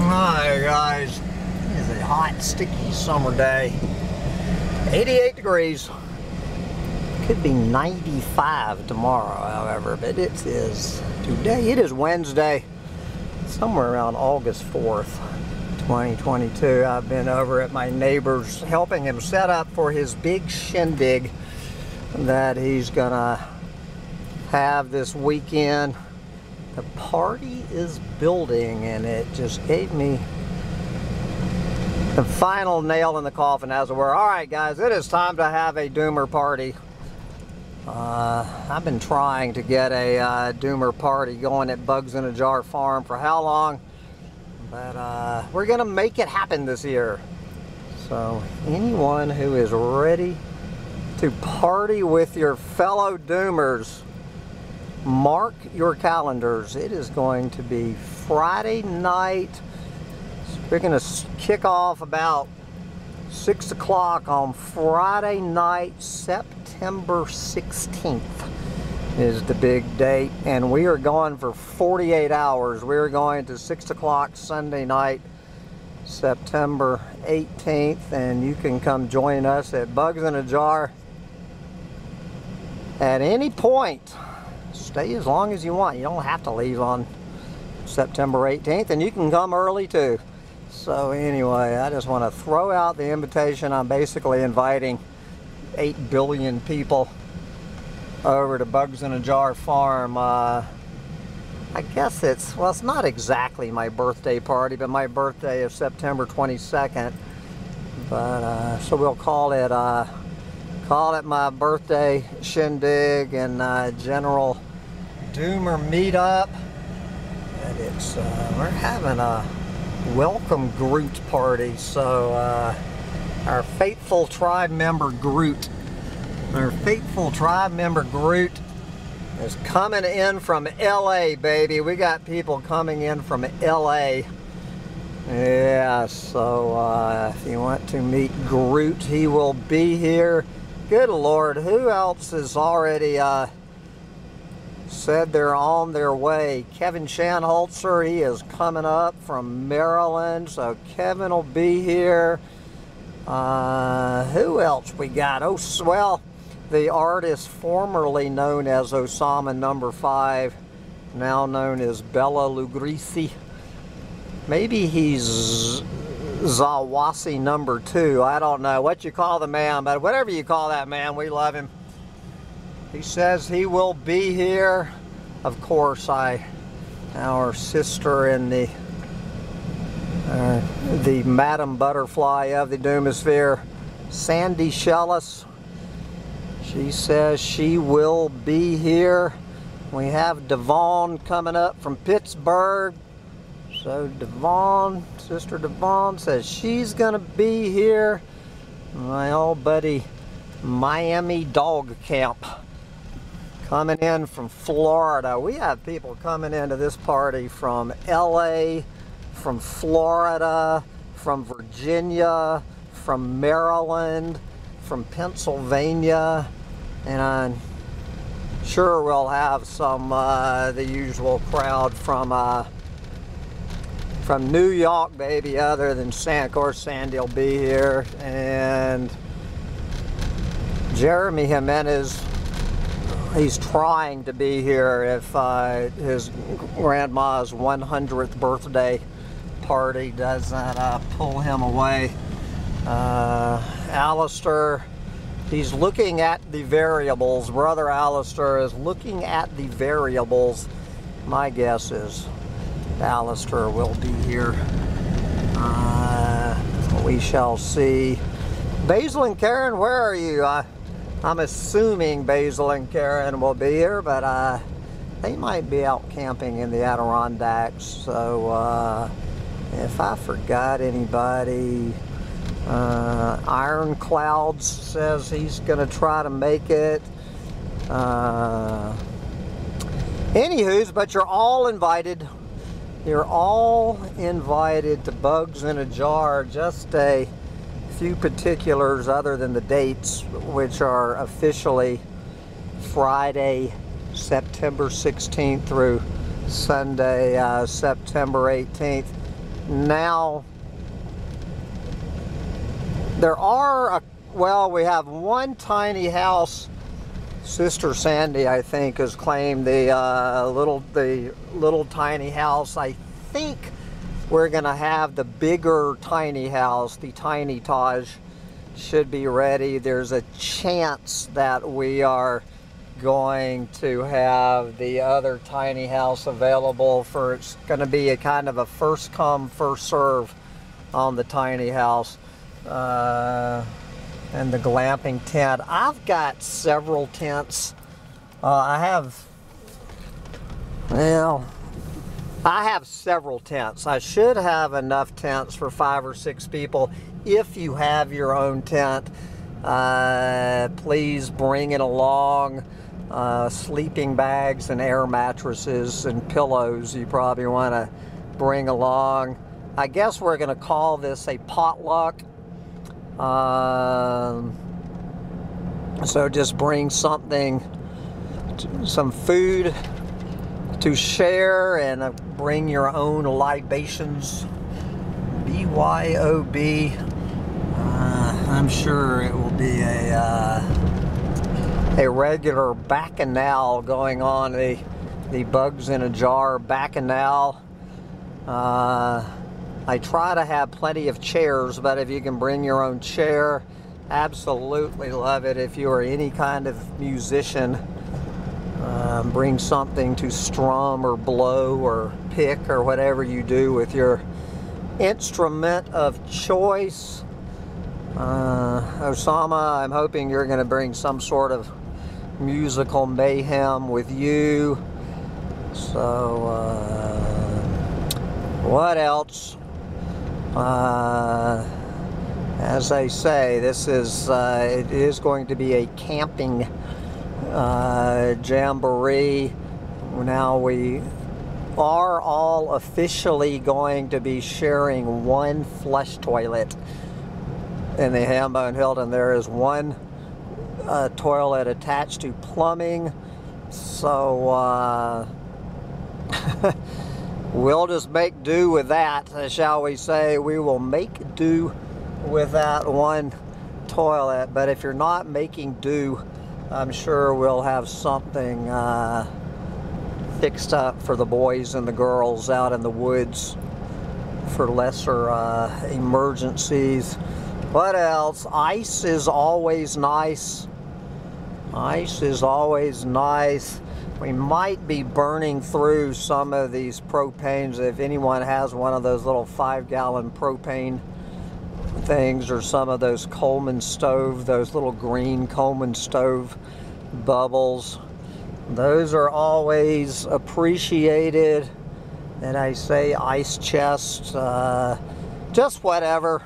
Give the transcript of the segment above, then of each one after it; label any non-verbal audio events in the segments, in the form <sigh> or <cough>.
Hi guys, it is a hot, sticky summer day. 88 degrees. Could be 95 tomorrow, however, but it is today. It is Wednesday, somewhere around August 4th, 2022. I've been over at my neighbor's helping him set up for his big shindig that he's gonna have this weekend the party is building and it just gave me the final nail in the coffin as it were. All right guys, it is time to have a Doomer party. Uh, I've been trying to get a uh, Doomer party going at Bugs in a Jar Farm for how long? But uh, we're gonna make it happen this year. So anyone who is ready to party with your fellow Doomers, mark your calendars. It is going to be Friday night. We're going to kick off about 6 o'clock on Friday night, September 16th is the big date. And we are going for 48 hours. We are going to 6 o'clock Sunday night, September 18th. And you can come join us at Bugs in a Jar at any point stay as long as you want. You don't have to leave on September 18th, and you can come early too. So anyway, I just want to throw out the invitation. I'm basically inviting 8 billion people over to Bugs in a Jar Farm. Uh, I guess it's, well, it's not exactly my birthday party, but my birthday is September 22nd. But, uh, so we'll call it, uh, call it my birthday shindig and uh, general Doomer meetup. And it's, uh, we're having a welcome Groot party. So, uh, our faithful tribe member Groot, our faithful tribe member Groot is coming in from LA, baby. We got people coming in from LA. Yeah, so uh, if you want to meet Groot, he will be here. Good Lord, who else is already uh, said they're on their way. Kevin Shanholzer, he is coming up from Maryland, so Kevin will be here. Uh, who else we got? Oh, well, the artist formerly known as Osama Number 5, now known as Bela Lugosi. Maybe he's Zawasi Number 2. I don't know what you call the man, but whatever you call that man, we love him. He says he will be here. Of course, I, our sister in the, uh, the Madam Butterfly of the Doomosphere, Sandy Shellis. She says she will be here. We have Devon coming up from Pittsburgh. So Devon, Sister Devon says she's gonna be here. My old buddy Miami Dog Camp coming in from Florida. We have people coming into this party from LA, from Florida, from Virginia, from Maryland, from Pennsylvania, and I'm sure we'll have some uh, the usual crowd from uh, from New York, baby. Other than San, of course, Sandy will be here, and Jeremy Jimenez he's trying to be here if uh, his grandma's 100th birthday party doesn't uh, pull him away. Uh, Alistair, he's looking at the variables. Brother Alistair is looking at the variables. My guess is Alistair will be here. Uh, we shall see. Basil and Karen, where are you? Uh, I'm assuming Basil and Karen will be here, but uh, they might be out camping in the Adirondacks. So uh, if I forgot anybody, uh, Iron Clouds says he's going to try to make it. Uh, anywho's, but you're all invited. You're all invited to Bugs in a Jar. Just a few particulars other than the dates, which are officially Friday, September 16th through Sunday, uh, September 18th. now there are a, well we have one tiny house sister sandy i think has claimed the uh, little the little tiny house. I think we're gonna have the bigger tiny house the tiny taj should be ready. There's a chance that we are going to have the other tiny house available for it's going to be a kind of a first come first serve on the tiny house. Uh, and the glamping tent. I've got several tents. Uh, I have well I have several tents. I should have enough tents for five or six people. If you have your own tent uh, please bring it along. Uh, sleeping bags and air mattresses and pillows you probably want to bring along. I guess we're going to call this a potluck. Um, so just bring something, some food to share and uh, bring your own libations. BYOB. Uh, I'm sure it will be a uh, a regular bacchanal going on, the, the bugs in a jar bacchanal. Uh, I try to have plenty of chairs, but if you can bring your own chair, absolutely love it. If you are any kind of musician, um, bring something to strum or blow or pick or whatever you do with your instrument of choice. Uh, Osama, I'm hoping you're going to bring some sort of musical mayhem with you. So, uh, what else? Uh, as I say, this is uh, it is going to be a camping uh, jamboree. Now we are all officially going to be sharing one flush toilet in the Hambone Hilton. There is one a toilet attached to plumbing. So uh, <laughs> we'll just make do with that, shall we say. We will make do with that one toilet. But if you're not making do, I'm sure we'll have something uh, fixed up for the boys and the girls out in the woods for lesser uh, emergencies. What else? Ice is always nice. Ice is always nice. We might be burning through some of these propanes if anyone has one of those little five gallon propane things or some of those Coleman stove, those little green Coleman stove bubbles. Those are always appreciated. And I say ice chest, uh, just whatever.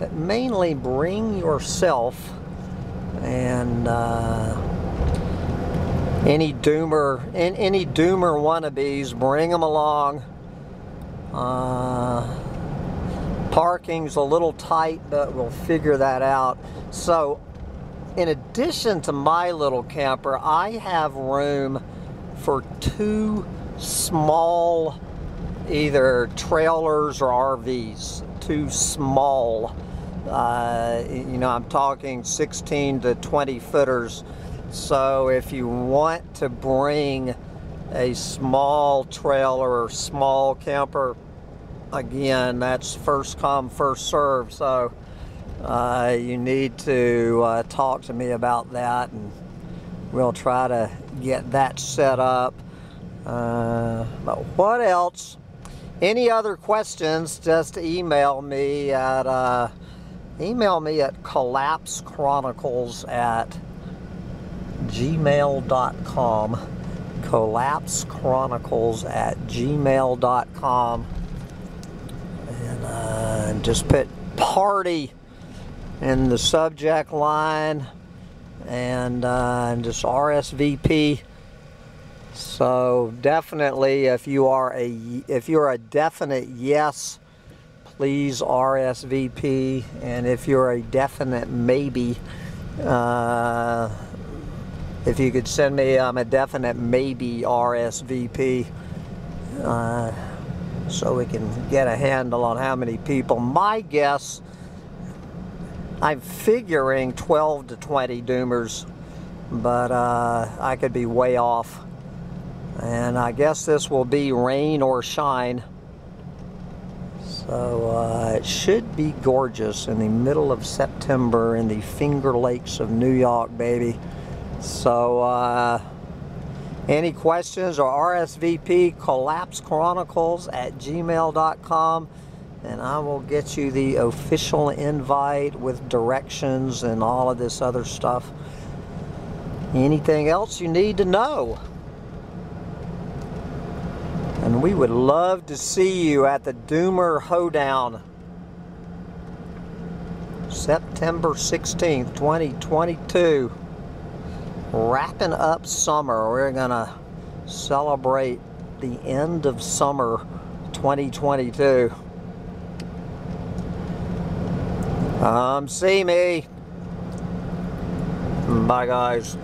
But mainly bring yourself and uh, any doomer any doomer wannabes bring them along. Uh, parking's a little tight but we'll figure that out. So in addition to my little camper I have room for two small either trailers or RVs two small uh, you know, I'm talking 16 to 20 footers. So if you want to bring a small trailer or small camper, again, that's first come, first serve. So uh, you need to uh, talk to me about that and we'll try to get that set up. Uh, but what else? Any other questions, just email me at uh, email me at collapsechronicles at gmail.com collapsechronicles at gmail.com and uh, just put party in the subject line and, uh, and just RSVP so definitely if you are a if you're a definite yes please RSVP. And if you're a definite maybe, uh, if you could send me um, a definite maybe RSVP, uh, so we can get a handle on how many people. My guess, I'm figuring 12 to 20 Doomers, but uh, I could be way off. And I guess this will be rain or shine. So uh, it should be gorgeous in the middle of September in the Finger Lakes of New York, baby. So uh, any questions or RSVP collapse chronicles at gmail.com and I will get you the official invite with directions and all of this other stuff. Anything else you need to know? And we would love to see you at the Doomer Hoedown. September 16th, 2022. Wrapping up summer. We're to celebrate the end of summer 2022. Um, see me. Bye, guys.